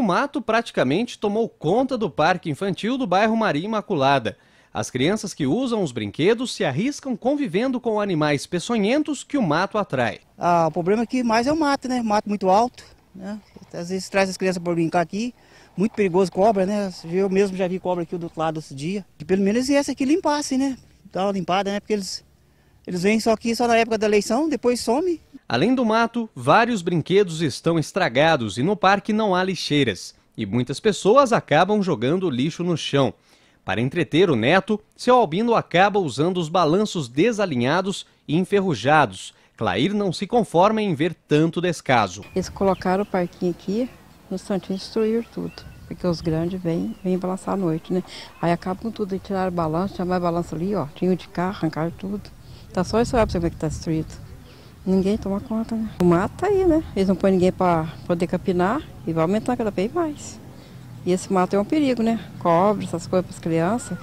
O mato praticamente tomou conta do parque infantil do bairro Maria Imaculada. As crianças que usam os brinquedos se arriscam convivendo com animais peçonhentos que o mato atrai. Ah, o problema aqui mais é o mato, né? Mato muito alto, né? Às vezes traz as crianças para brincar aqui. Muito perigoso cobra, né? Eu mesmo já vi cobra aqui do outro lado esse dia. E pelo menos esse aqui limpasse, né? Dá uma limpada, né? Porque eles, eles vêm só aqui só na época da eleição, depois some. Além do mato, vários brinquedos estão estragados e no parque não há lixeiras. E muitas pessoas acabam jogando lixo no chão. Para entreter o neto, seu Albino acaba usando os balanços desalinhados e enferrujados. Clair não se conforma em ver tanto descaso. Eles colocaram o parquinho aqui, no instantinho destruir tudo. Porque os grandes vêm, vêm balançar à noite, né? Aí acabam tudo, tiraram o balanço, tinha mais balanço ali, ó. Tinha o de carro, arrancaram tudo. Tá só isso aí pra você ver que tá destruído. Ninguém toma conta, né? O mato tá aí, né? Eles não põem ninguém para poder capinar e vai aumentar cada vez mais. E esse mato é um perigo, né? Cobre, essas coisas para as crianças.